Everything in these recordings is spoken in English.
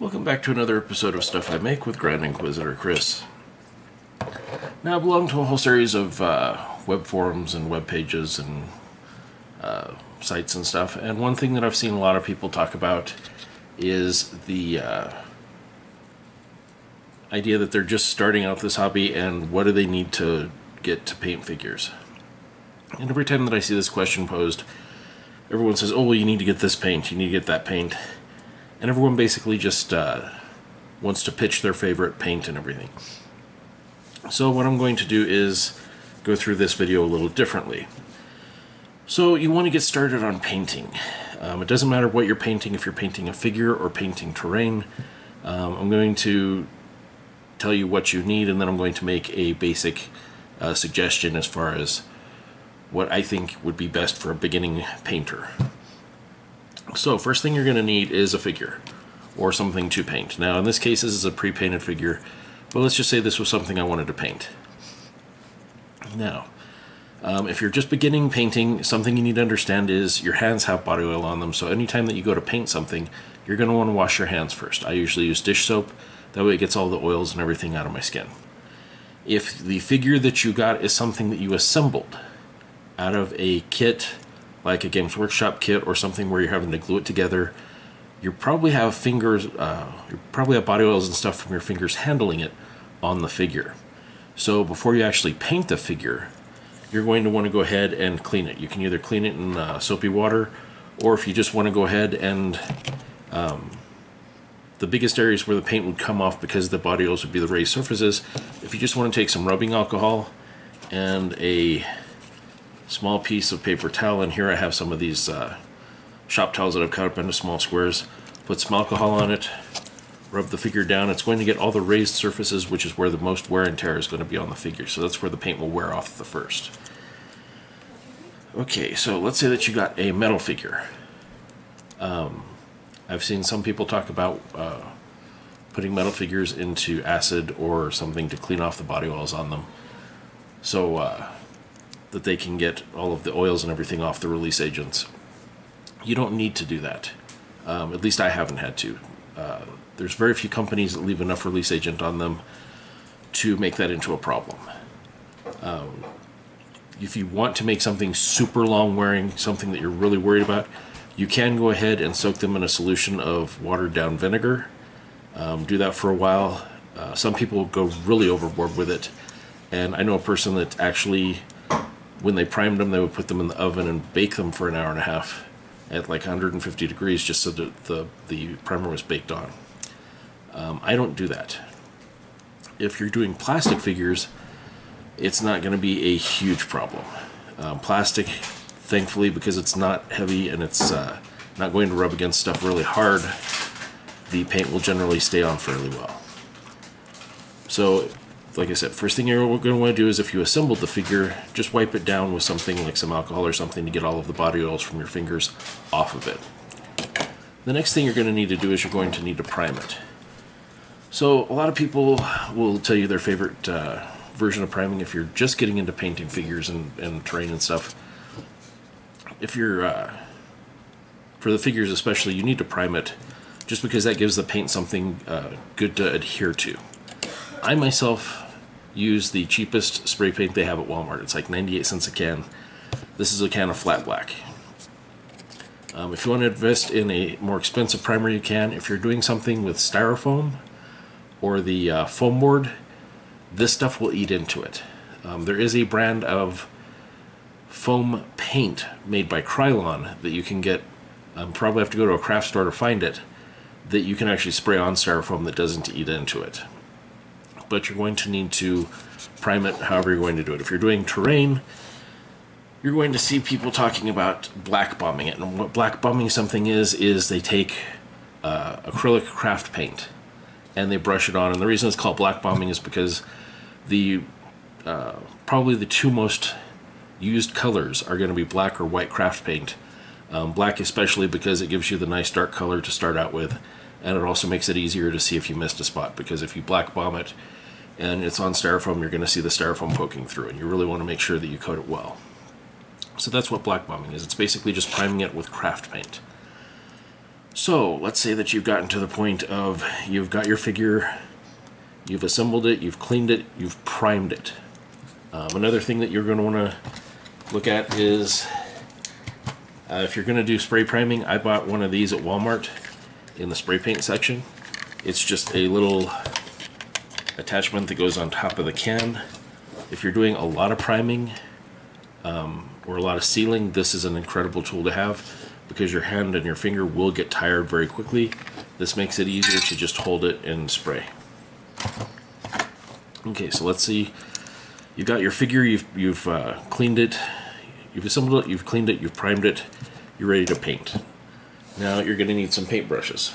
Welcome back to another episode of Stuff I Make with Grand Inquisitor Chris. Now, I belong to a whole series of uh, web forums and web pages and uh, sites and stuff, and one thing that I've seen a lot of people talk about is the uh, idea that they're just starting out this hobby and what do they need to get to paint figures. And every time that I see this question posed, everyone says, oh, well, you need to get this paint, you need to get that paint and everyone basically just uh, wants to pitch their favorite paint and everything. So what I'm going to do is go through this video a little differently. So you want to get started on painting. Um, it doesn't matter what you're painting, if you're painting a figure or painting terrain. Um, I'm going to tell you what you need and then I'm going to make a basic uh, suggestion as far as what I think would be best for a beginning painter. So first thing you're going to need is a figure or something to paint. Now in this case this is a pre-painted figure, but let's just say this was something I wanted to paint. Now, um, if you're just beginning painting, something you need to understand is your hands have body oil on them, so anytime that you go to paint something, you're going to want to wash your hands first. I usually use dish soap, that way it gets all the oils and everything out of my skin. If the figure that you got is something that you assembled out of a kit like a Games Workshop kit or something where you're having to glue it together, you probably have fingers, uh, you probably have body oils and stuff from your fingers handling it on the figure. So before you actually paint the figure, you're going to want to go ahead and clean it. You can either clean it in uh, soapy water, or if you just want to go ahead and um, the biggest areas where the paint would come off because the body oils would be the raised surfaces. If you just want to take some rubbing alcohol and a small piece of paper towel and here. I have some of these uh, shop towels that I've cut up into small squares. Put some alcohol on it. Rub the figure down. It's going to get all the raised surfaces which is where the most wear and tear is going to be on the figure. So that's where the paint will wear off the first. Okay so let's say that you got a metal figure. Um, I've seen some people talk about uh, putting metal figures into acid or something to clean off the body oils on them. So uh, that they can get all of the oils and everything off the release agents. You don't need to do that. Um, at least I haven't had to. Uh, there's very few companies that leave enough release agent on them to make that into a problem. Um, if you want to make something super long wearing, something that you're really worried about, you can go ahead and soak them in a solution of watered down vinegar. Um, do that for a while. Uh, some people go really overboard with it. And I know a person that actually when they primed them, they would put them in the oven and bake them for an hour and a half at like 150 degrees just so that the, the primer was baked on. Um, I don't do that. If you're doing plastic figures, it's not going to be a huge problem. Um, plastic, thankfully, because it's not heavy and it's uh, not going to rub against stuff really hard, the paint will generally stay on fairly well. So like I said, first thing you're going to want to do is if you assembled the figure, just wipe it down with something like some alcohol or something to get all of the body oils from your fingers off of it. The next thing you're going to need to do is you're going to need to prime it. So a lot of people will tell you their favorite uh, version of priming if you're just getting into painting figures and, and terrain and stuff. If you're, uh, for the figures especially, you need to prime it just because that gives the paint something uh, good to adhere to. I myself use the cheapest spray paint they have at Walmart. It's like 98 cents a can. This is a can of flat black. Um, if you want to invest in a more expensive primer, you can. If you're doing something with styrofoam or the uh, foam board, this stuff will eat into it. Um, there is a brand of foam paint made by Krylon that you can get. Um, probably have to go to a craft store to find it. That you can actually spray on styrofoam that doesn't eat into it but you're going to need to prime it however you're going to do it. If you're doing terrain, you're going to see people talking about black bombing it. And what black bombing something is, is they take uh, acrylic craft paint and they brush it on. And the reason it's called black bombing is because the uh, probably the two most used colors are going to be black or white craft paint. Um, black especially because it gives you the nice dark color to start out with and it also makes it easier to see if you missed a spot because if you black bomb it and it's on styrofoam, you're going to see the styrofoam poking through, and you really want to make sure that you coat it well. So that's what black bombing is. It's basically just priming it with craft paint. So let's say that you've gotten to the point of you've got your figure, you've assembled it, you've cleaned it, you've primed it. Um, another thing that you're going to want to look at is uh, if you're going to do spray priming, I bought one of these at Walmart in the spray paint section. It's just a little attachment that goes on top of the can. If you're doing a lot of priming um, or a lot of sealing, this is an incredible tool to have because your hand and your finger will get tired very quickly. This makes it easier to just hold it and spray. Okay, so let's see. You've got your figure, you've, you've uh, cleaned it, you've assembled it, you've cleaned it, you've primed it, you're ready to paint. Now you're going to need some paint brushes.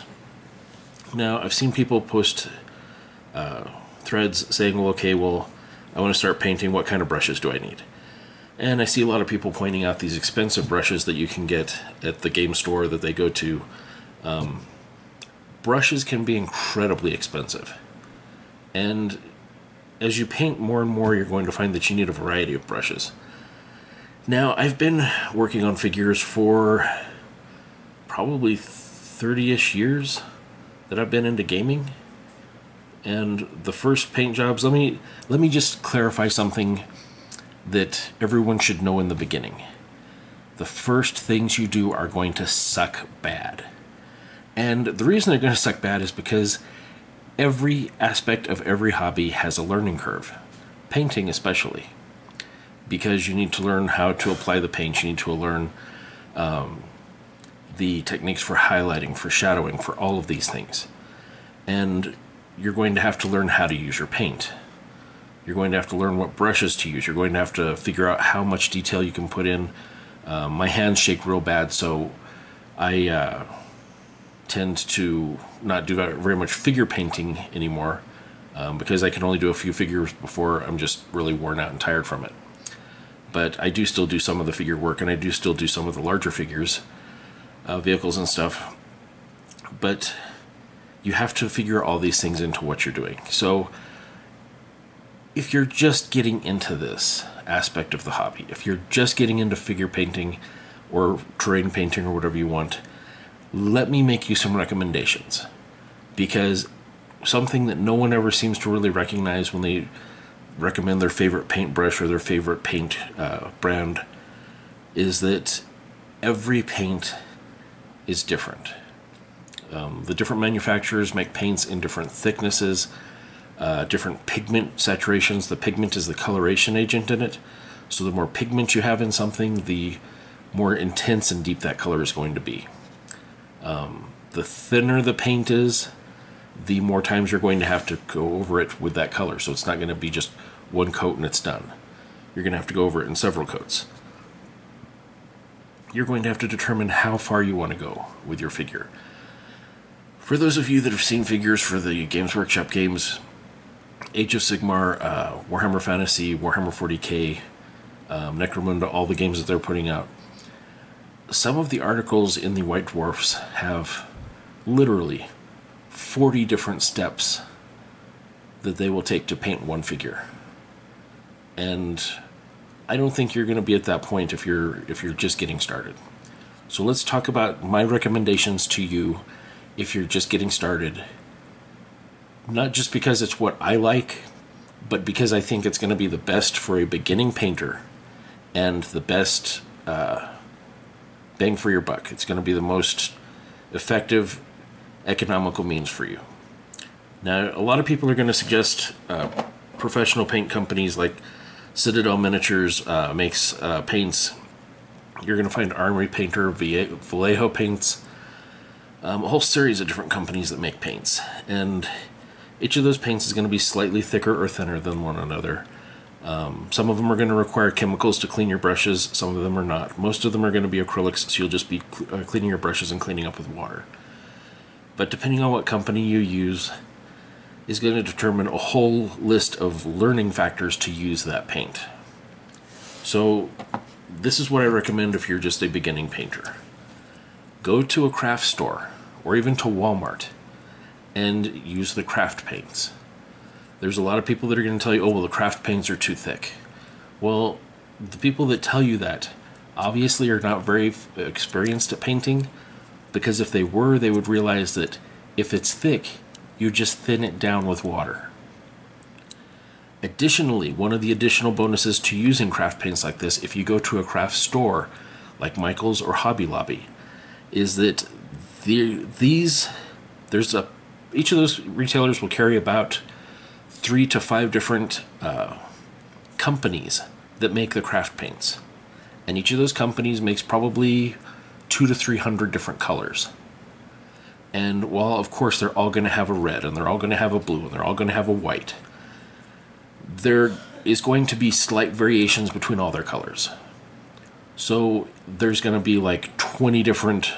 Now I've seen people post uh, threads saying, well, okay, well, I want to start painting, what kind of brushes do I need? And I see a lot of people pointing out these expensive brushes that you can get at the game store that they go to. Um, brushes can be incredibly expensive. And as you paint more and more, you're going to find that you need a variety of brushes. Now, I've been working on figures for probably 30 ish years that I've been into gaming. And the first paint jobs, let me let me just clarify something that everyone should know in the beginning. The first things you do are going to suck bad. And the reason they're going to suck bad is because every aspect of every hobby has a learning curve, painting especially. Because you need to learn how to apply the paint, you need to learn um, the techniques for highlighting, for shadowing, for all of these things. And you're going to have to learn how to use your paint. You're going to have to learn what brushes to use. You're going to have to figure out how much detail you can put in. Uh, my hands shake real bad, so I uh, tend to not do very much figure painting anymore um, because I can only do a few figures before I'm just really worn out and tired from it. But I do still do some of the figure work, and I do still do some of the larger figures, uh, vehicles and stuff. But you have to figure all these things into what you're doing. So if you're just getting into this aspect of the hobby, if you're just getting into figure painting or terrain painting or whatever you want, let me make you some recommendations. Because something that no one ever seems to really recognize when they recommend their favorite paintbrush or their favorite paint uh, brand is that every paint is different. Um, the different manufacturers make paints in different thicknesses, uh, different pigment saturations. The pigment is the coloration agent in it. So the more pigment you have in something, the more intense and deep that color is going to be. Um, the thinner the paint is, the more times you're going to have to go over it with that color. So it's not going to be just one coat and it's done. You're going to have to go over it in several coats. You're going to have to determine how far you want to go with your figure. For those of you that have seen figures for the Games Workshop games, Age of Sigmar, uh, Warhammer Fantasy, Warhammer 40k, um, Necromunda, all the games that they're putting out, some of the articles in the White Dwarfs have literally 40 different steps that they will take to paint one figure. And I don't think you're going to be at that point if you're if you're just getting started. So let's talk about my recommendations to you if you're just getting started. Not just because it's what I like, but because I think it's going to be the best for a beginning painter and the best uh, bang for your buck. It's going to be the most effective economical means for you. Now, a lot of people are going to suggest uh, professional paint companies like Citadel Miniatures uh, makes uh, paints. You're going to find Army Painter, Vallejo Paints, um, a whole series of different companies that make paints. And each of those paints is going to be slightly thicker or thinner than one another. Um, some of them are going to require chemicals to clean your brushes, some of them are not. Most of them are going to be acrylics, so you'll just be cl- uh, cleaning your brushes and cleaning up with water. But depending on what company you use, is going to determine a whole list of learning factors to use that paint. So, this is what I recommend if you're just a beginning painter. Go to a craft store or even to Walmart and use the craft paints. There's a lot of people that are going to tell you, oh, well, the craft paints are too thick. Well, the people that tell you that obviously are not very experienced at painting, because if they were, they would realize that if it's thick, you just thin it down with water. Additionally, one of the additional bonuses to using craft paints like this, if you go to a craft store like Michael's or Hobby Lobby, is that the, these there's a each of those retailers will carry about three to five different uh, companies that make the craft paints, and each of those companies makes probably two to three hundred different colors. And while of course they're all going to have a red and they're all going to have a blue and they're all going to have a white, there is going to be slight variations between all their colors. So there's going to be like 20 different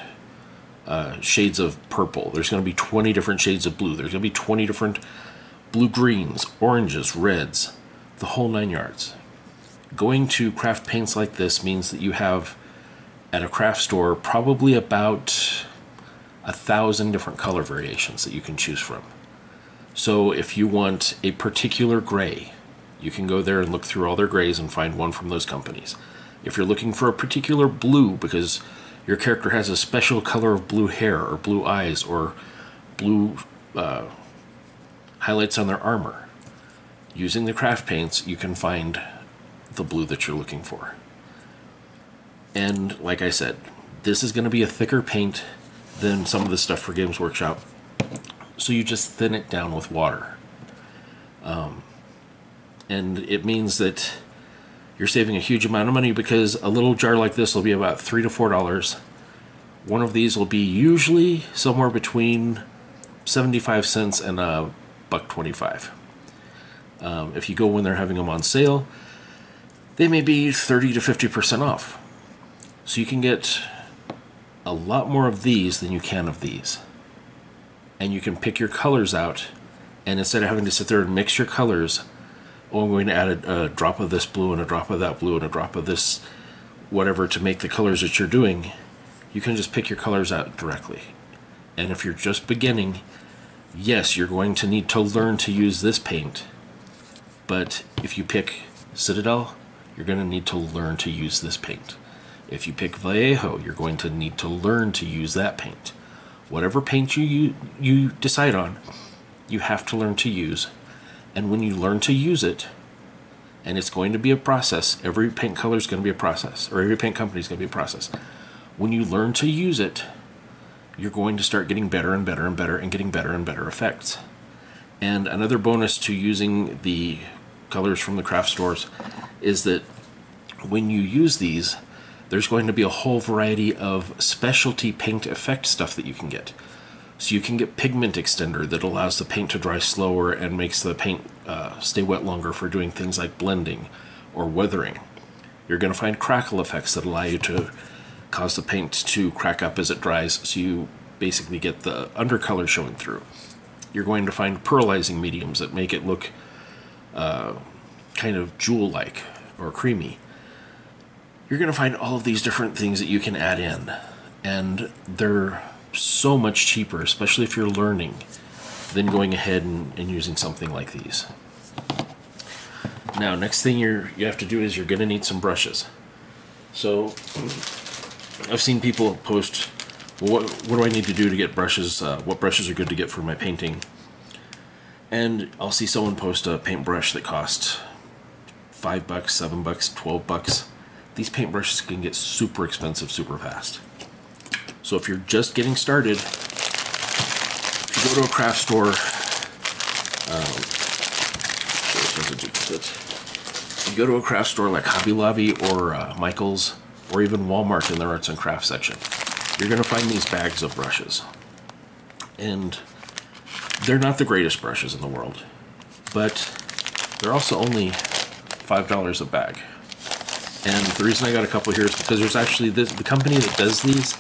uh, shades of purple. There's going to be 20 different shades of blue. There's going to be 20 different blue greens, oranges, reds, the whole nine yards. Going to craft paints like this means that you have at a craft store probably about a thousand different color variations that you can choose from. So if you want a particular gray, you can go there and look through all their grays and find one from those companies. If you're looking for a particular blue because your character has a special color of blue hair or blue eyes or blue uh, highlights on their armor, using the craft paints, you can find the blue that you're looking for. And like I said, this is going to be a thicker paint than some of the stuff for Games Workshop. So you just thin it down with water. Um, and it means that you're saving a huge amount of money because a little jar like this will be about three to four dollars. One of these will be usually somewhere between 75 cents and a buck 25. Um, if you go when they're having them on sale, they may be 30 to 50% off. So you can get a lot more of these than you can of these. And you can pick your colors out, and instead of having to sit there and mix your colors, oh, I'm going to add a, a drop of this blue and a drop of that blue and a drop of this whatever to make the colors that you're doing, you can just pick your colors out directly. And if you're just beginning, yes, you're going to need to learn to use this paint. But if you pick Citadel, you're going to need to learn to use this paint. If you pick Vallejo, you're going to need to learn to use that paint. Whatever paint you, you, you decide on, you have to learn to use and when you learn to use it, and it's going to be a process, every paint color is going to be a process, or every paint company is going to be a process. When you learn to use it, you're going to start getting better and better and better and getting better and better effects. And another bonus to using the colors from the craft stores is that when you use these, there's going to be a whole variety of specialty paint effect stuff that you can get. So you can get pigment extender that allows the paint to dry slower and makes the paint uh, stay wet longer for doing things like blending or weathering. You're going to find crackle effects that allow you to cause the paint to crack up as it dries so you basically get the undercolor showing through. You're going to find pearlizing mediums that make it look uh, kind of jewel-like or creamy. You're going to find all of these different things that you can add in and they're so much cheaper, especially if you're learning, than going ahead and, and using something like these. Now, next thing you're you have to do is you're going to need some brushes. So, I've seen people post, well, what what do I need to do to get brushes? Uh, what brushes are good to get for my painting? And I'll see someone post a paintbrush that costs five bucks, seven bucks, twelve bucks. These paintbrushes can get super expensive super fast. So if you're just getting started, if you go to a craft store, um, you go to a craft store like Hobby Lobby or uh, Michael's or even Walmart in their arts and crafts section, you're going to find these bags of brushes. And they're not the greatest brushes in the world, but they're also only $5 a bag. And the reason I got a couple here is because there's actually this, the company that does these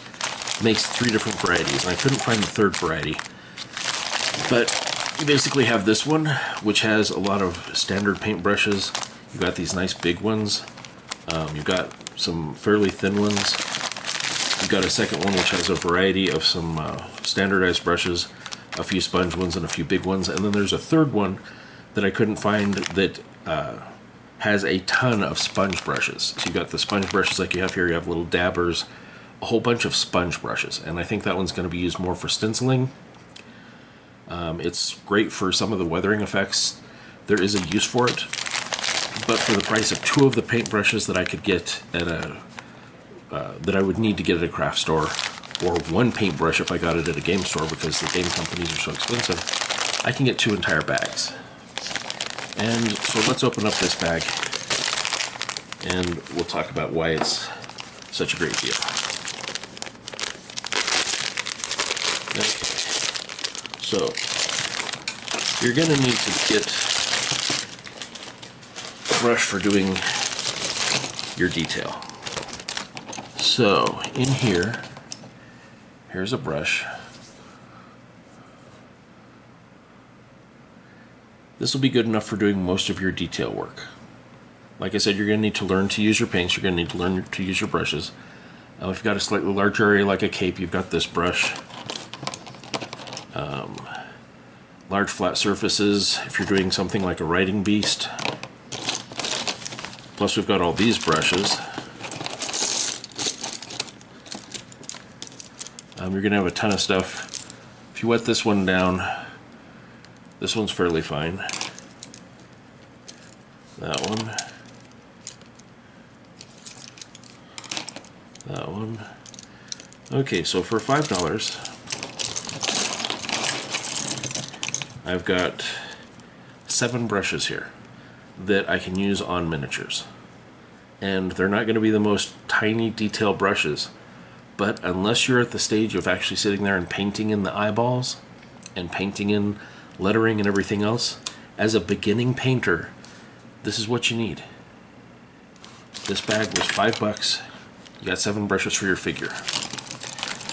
makes three different varieties, and I couldn't find the third variety. But you basically have this one, which has a lot of standard paint brushes. You've got these nice big ones. Um, you've got some fairly thin ones. You've got a second one which has a variety of some uh, standardized brushes, a few sponge ones and a few big ones. And then there's a third one that I couldn't find that uh, has a ton of sponge brushes. So you've got the sponge brushes like you have here. You have little dabbers, a whole bunch of sponge brushes, and I think that one's going to be used more for stenciling. Um, it's great for some of the weathering effects. There is a use for it, but for the price of two of the paint brushes that I could get at a uh, that I would need to get at a craft store, or one paintbrush if I got it at a game store because the game companies are so expensive, I can get two entire bags. And so let's open up this bag and we'll talk about why it's such a great deal. Okay. So you're going to need to get a brush for doing your detail. So in here, here's a brush. This will be good enough for doing most of your detail work. Like I said, you're going to need to learn to use your paints. You're going to need to learn to use your brushes. Uh, if you've got a slightly larger area like a cape, you've got this brush um, large flat surfaces if you're doing something like a writing beast. Plus we've got all these brushes. Um, you're going to have a ton of stuff. If you wet this one down, this one's fairly fine. That one. That one. Okay, so for $5, I've got seven brushes here that I can use on miniatures. And they're not going to be the most tiny detail brushes, but unless you're at the stage of actually sitting there and painting in the eyeballs and painting in lettering and everything else, as a beginning painter, this is what you need. This bag was five bucks. You got seven brushes for your figure.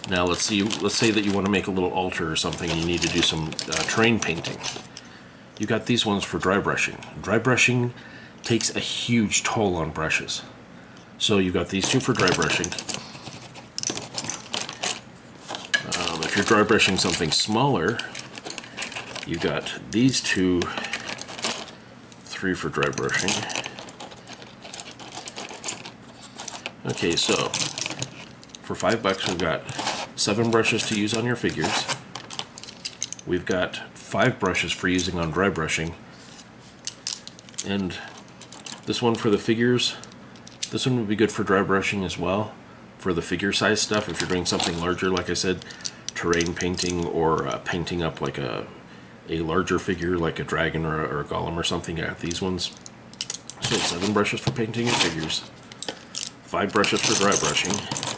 Now let's see. Let's say that you want to make a little altar or something, and you need to do some uh, terrain painting. You got these ones for dry brushing. Dry brushing takes a huge toll on brushes. So you've got these two for dry brushing. Um, if you're dry brushing something smaller, you've got these two, three for dry brushing. Okay, so for five bucks, we've got seven brushes to use on your figures. We've got five brushes for using on dry brushing. And this one for the figures, this one would be good for dry brushing as well. For the figure size stuff, if you're doing something larger, like I said, terrain painting or uh, painting up like a a larger figure like a dragon or a, or a golem or something, you have these ones. So seven brushes for painting your figures, five brushes for dry brushing.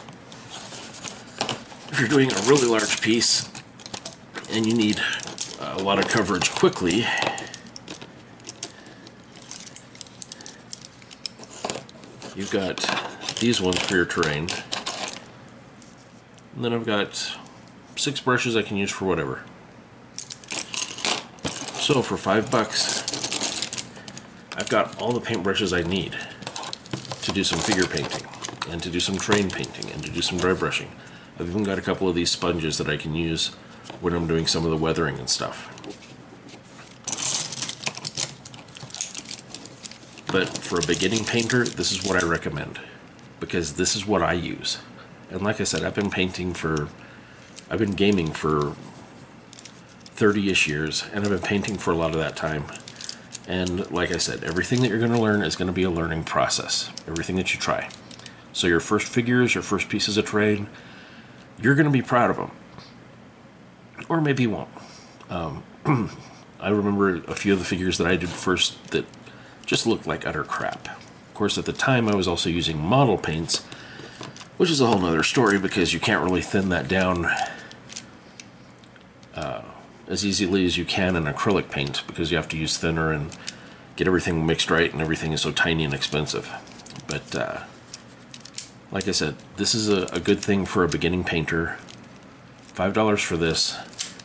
If you're doing a really large piece and you need a lot of coverage quickly, you've got these ones for your terrain. And then I've got six brushes I can use for whatever. So for five bucks, I've got all the paintbrushes I need to do some figure painting and to do some terrain painting and to do some dry brushing. I've even got a couple of these sponges that I can use when I'm doing some of the weathering and stuff. But for a beginning painter, this is what I recommend because this is what I use. And like I said, I've been painting for, I've been gaming for 30-ish years, and I've been painting for a lot of that time. And like I said, everything that you're going to learn is going to be a learning process. Everything that you try. So your first figures, your first pieces of terrain, you're going to be proud of them. Or maybe you won't. Um, I remember a few of the figures that I did first that just looked like utter crap. Of course, at the time I was also using model paints, which is a whole nother story because you can't really thin that down uh, as easily as you can in acrylic paint because you have to use thinner and get everything mixed right and everything is so tiny and expensive. But uh, like I said, this is a, a good thing for a beginning painter. Five dollars for this.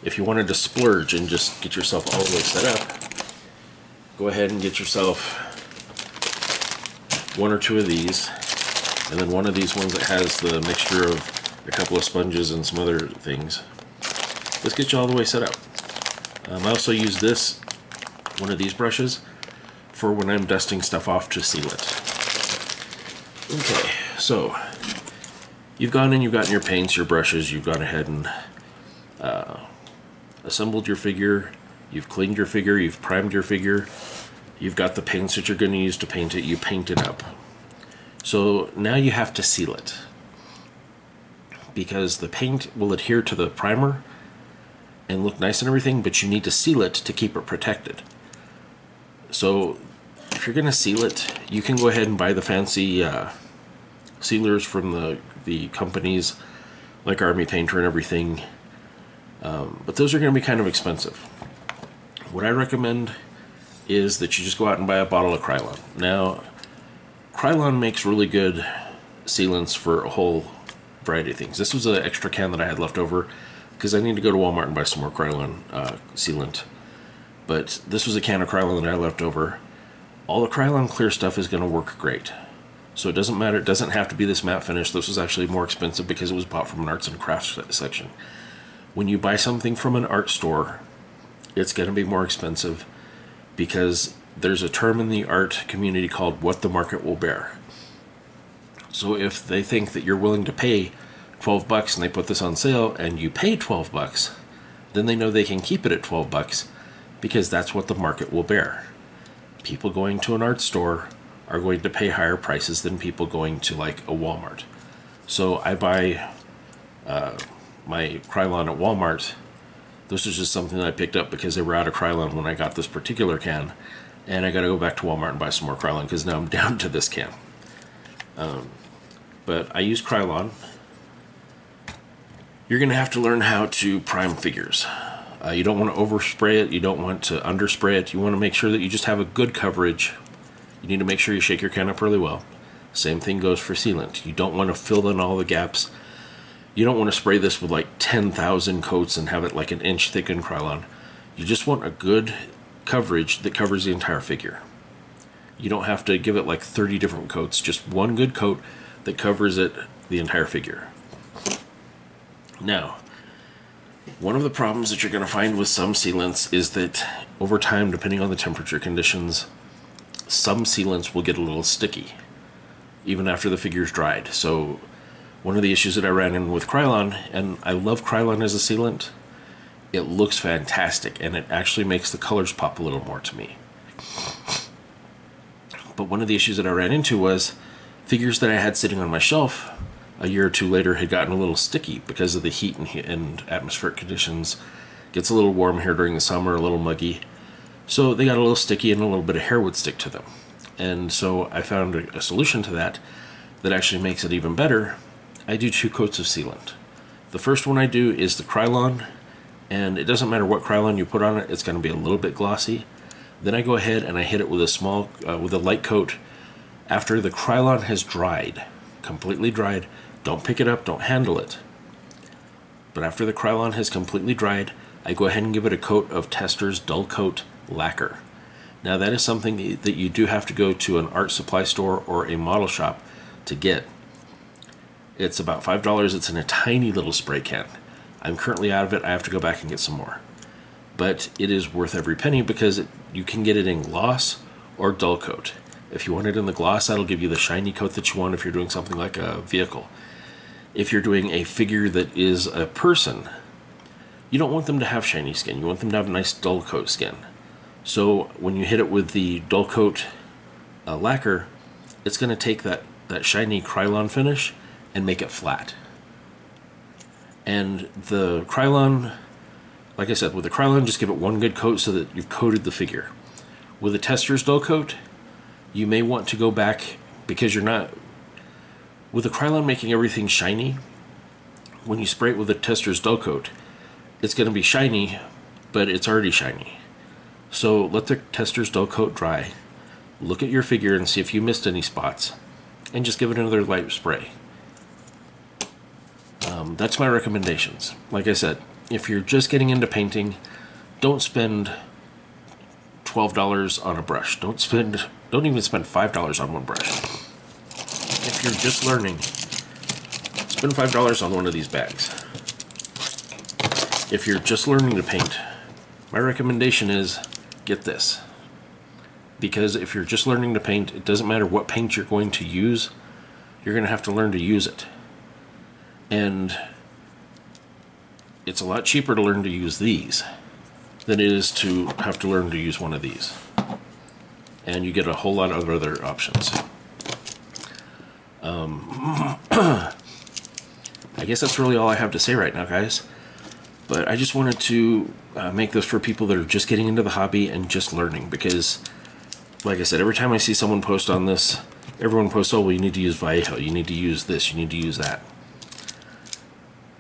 If you wanted to splurge and just get yourself all the way set up, go ahead and get yourself one or two of these, and then one of these ones that has the mixture of a couple of sponges and some other things. This gets you all the way set up. Um, I also use this, one of these brushes, for when I'm dusting stuff off to seal it. Okay, so you've gone and you've gotten your paints, your brushes, you've gone ahead and uh, assembled your figure, you've cleaned your figure, you've primed your figure, you've got the paints that you're going to use to paint it, you paint it up. So now you have to seal it because the paint will adhere to the primer and look nice and everything, but you need to seal it to keep it protected. So if you're going to seal it, you can go ahead and buy the fancy uh, sealers from the, the companies like Army Painter and everything. Um, but those are going to be kind of expensive. What I recommend is that you just go out and buy a bottle of Krylon. Now, Krylon makes really good sealants for a whole variety of things. This was an extra can that I had left over because I need to go to Walmart and buy some more Krylon uh, sealant. But this was a can of Krylon that I left over. All the Krylon clear stuff is going to work great. So it doesn't matter, it doesn't have to be this matte finish. This was actually more expensive because it was bought from an arts and crafts section. When you buy something from an art store, it's going to be more expensive because there's a term in the art community called what the market will bear. So if they think that you're willing to pay 12 bucks and they put this on sale and you pay 12 bucks, then they know they can keep it at 12 bucks because that's what the market will bear. People going to an art store are going to pay higher prices than people going to like a Walmart. So I buy uh, my Krylon at Walmart. This is just something that I picked up because they were out of Krylon when I got this particular can. And I got to go back to Walmart and buy some more Krylon because now I'm down to this can. Um, but I use Krylon. You're going to have to learn how to prime figures. Uh, you don't want to overspray it. You don't want to underspray it. You want to make sure that you just have a good coverage. You need to make sure you shake your can up really well. Same thing goes for sealant. You don't want to fill in all the gaps. You don't want to spray this with like 10,000 coats and have it like an inch thick in Krylon. You just want a good coverage that covers the entire figure. You don't have to give it like 30 different coats, just one good coat that covers it the entire figure. Now, one of the problems that you're going to find with some sealants is that over time, depending on the temperature conditions, some sealants will get a little sticky even after the figure's dried. So, one of the issues that I ran in with Krylon, and I love Krylon as a sealant, it looks fantastic and it actually makes the colors pop a little more to me. But one of the issues that I ran into was figures that I had sitting on my shelf a year or two later had gotten a little sticky because of the heat and, and atmospheric conditions. Gets a little warm here during the summer, a little muggy. So they got a little sticky and a little bit of hair would stick to them. And so I found a, solution to that that actually makes it even better. I do two coats of sealant. The first one I do is the Krylon, and it doesn't matter what Krylon you put on it, it's going to be a little bit glossy. Then I go ahead and I hit it with a small, uh, with a light coat after the Krylon has dried, completely dried. Don't pick it up, don't handle it. But after the Krylon has completely dried, I go ahead and give it a coat of Testors Dull Coat Lacquer. Now that is something that you do have to go to an art supply store or a model shop to get. It's about $5. It's in a tiny little spray can. I'm currently out of it. I have to go back and get some more. But it is worth every penny because it, you can get it in gloss or dull coat. If you want it in the gloss, that'll give you the shiny coat that you want if you're doing something like a vehicle. If you're doing a figure that is a person, you don't want them to have shiny skin. You want them to have nice dull coat skin. So when you hit it with the dull coat uh, lacquer, it's going to take that, that shiny Krylon finish and make it flat. And the Krylon, like I said, with the Krylon, just give it one good coat so that you've coated the figure. With the Testors dull coat, you may want to go back because you're not. With the Krylon making everything shiny, when you spray it with the Testors dull coat, it's going to be shiny, but it's already shiny. So let the Testors dull coat dry. Look at your figure and see if you missed any spots, and just give it another light spray. Um, that's my recommendations. Like I said, if you're just getting into painting, don't spend twelve dollars on a brush. Don't spend. Don't even spend five dollars on one brush. If you're just learning, spend five dollars on one of these bags. If you're just learning to paint, my recommendation is get this. Because if you're just learning to paint, it doesn't matter what paint you're going to use, you're going to have to learn to use it. And it's a lot cheaper to learn to use these than it is to have to learn to use one of these. And you get a whole lot of other options. Um, I guess that's really all I have to say right now, guys. But I just wanted to uh, make this for people that are just getting into the hobby and just learning because, like I said, every time I see someone post on this, everyone posts, oh, well, you need to use Vallejo, you need to use this, you need to use that.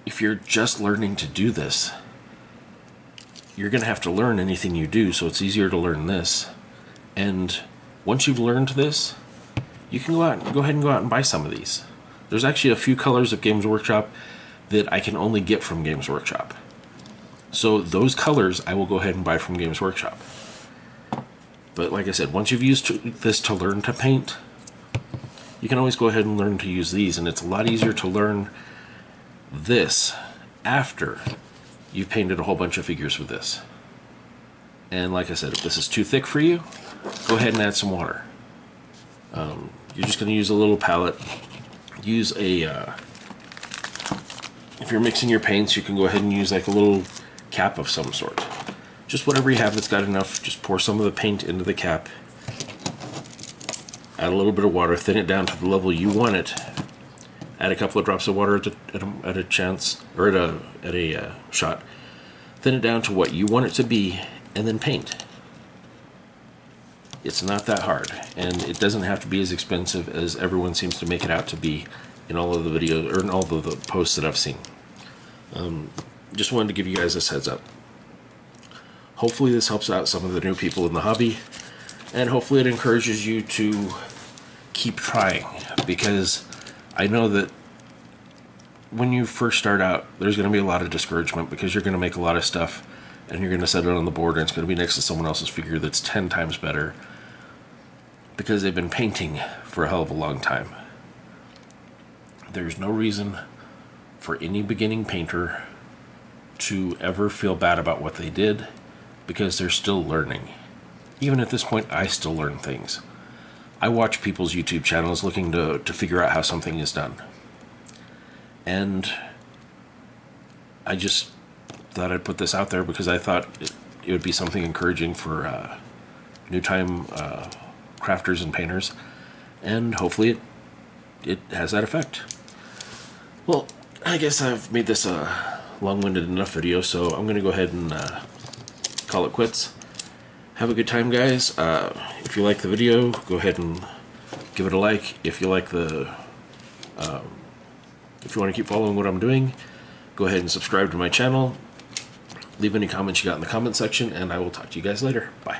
If you're just learning to do this, you're going to have to learn anything you do, so it's easier to learn this. And once you've learned this, you can go out go ahead and go out and buy some of these. There's actually a few colors of Games Workshop that I can only get from Games Workshop. So those colors I will go ahead and buy from Games Workshop. But like I said, once you've used this to learn to paint, you can always go ahead and learn to use these, and it's a lot easier to learn this after you've painted a whole bunch of figures with this. And like I said, if this is too thick for you, go ahead and add some water. Um, you're just going to use a little palette. Use a, uh, if you're mixing your paints, you can go ahead and use like a little cap of some sort. Just whatever you have that's got enough, just pour some of the paint into the cap. Add a little bit of water, thin it down to the level you want it. Add a couple of drops of water at a, at a, at a chance, or at a, at a uh, shot. Thin it down to what you want it to be, and then paint. It's not that hard, and it doesn't have to be as expensive as everyone seems to make it out to be in all of the videos, or in all of the posts that I've seen. Um, just wanted to give you guys this heads up. Hopefully this helps out some of the new people in the hobby, and hopefully it encourages you to keep trying, because I know that when you first start out, there's going to be a lot of discouragement because you're going to make a lot of stuff and you're going to set it on the board and it's going to be next to someone else's figure that's 10 times better because they've been painting for a hell of a long time. There's no reason for any beginning painter to ever feel bad about what they did because they're still learning. Even at this point, I still learn things. I watch people's YouTube channels looking to, to figure out how something is done. And I just thought I'd put this out there because I thought it, it would be something encouraging for uh, new time uh, crafters and painters. And hopefully it, it has that effect. Well, I guess I've made this a long-winded enough video, so I'm going to go ahead and uh, call it quits. Have a good time guys. Uh, if you like the video go ahead and give it a like. If you like the um, if you want to keep following what I'm doing go ahead and subscribe to my channel. Leave any comments you got in the comment section and I will talk to you guys later. Bye